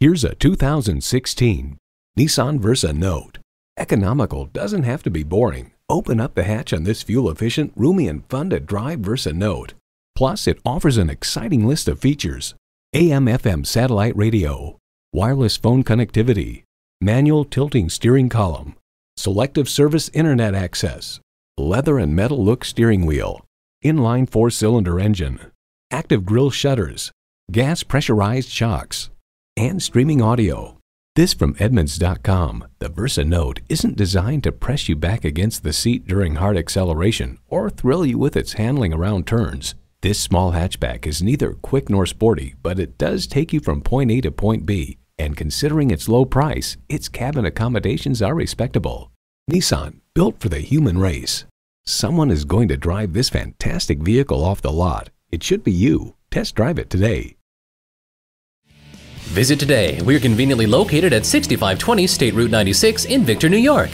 Here's a 2016 Nissan Versa Note. Economical doesn't have to be boring. Open up the hatch on this fuel-efficient, roomy and fun to drive Versa Note. Plus, it offers an exciting list of features. AM-FM satellite radio, wireless phone connectivity, manual tilting steering column, selective service internet access, leather and metal look steering wheel, inline four-cylinder engine, active grille shutters, gas pressurized shocks, and streaming audio. This from Edmunds.com. The Versa Note isn't designed to press you back against the seat during hard acceleration or thrill you with its handling around turns. This small hatchback is neither quick nor sporty, but it does take you from point A to point B, and considering its low price, its cabin accommodations are respectable. Nissan, built for the human race. Someone is going to drive this fantastic vehicle off the lot. It should be you. Test drive it today. Visit today. We're conveniently located at 6520 State Route 96 in Victor, New York.